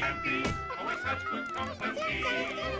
To Wimpy. Always such good company.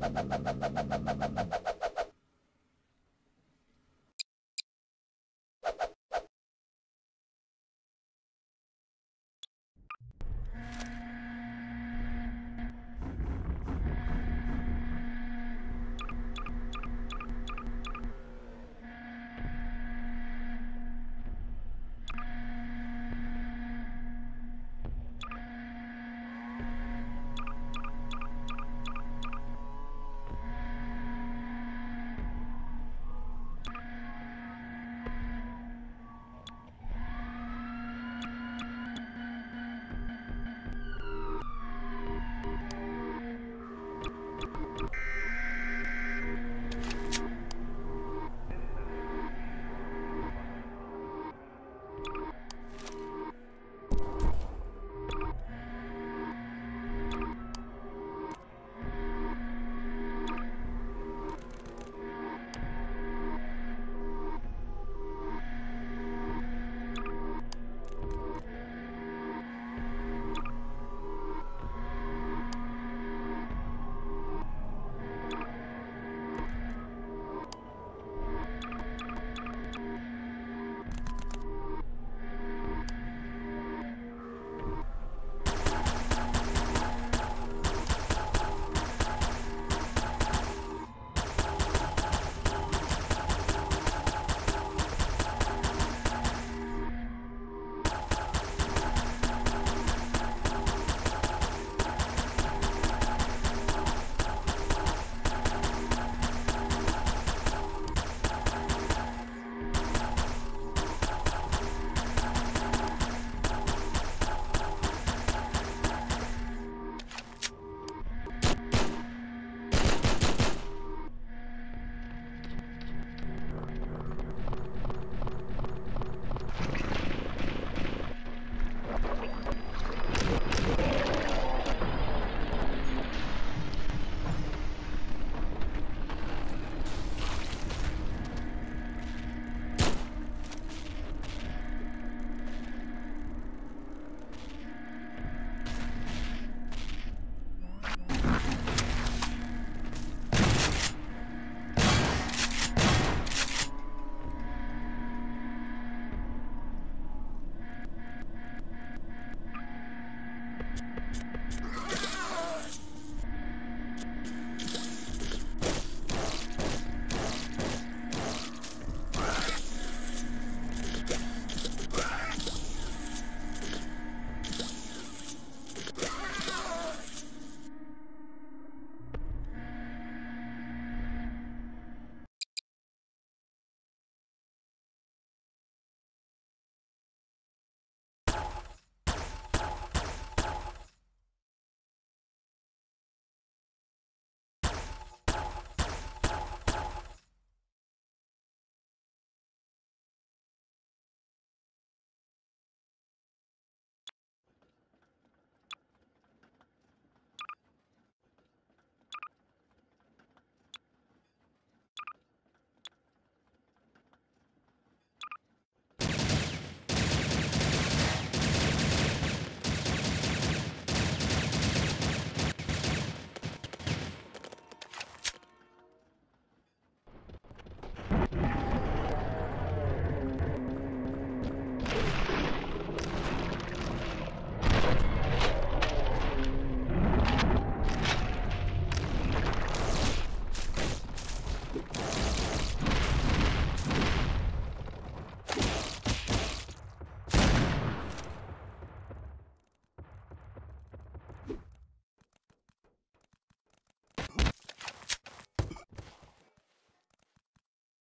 ハハハハ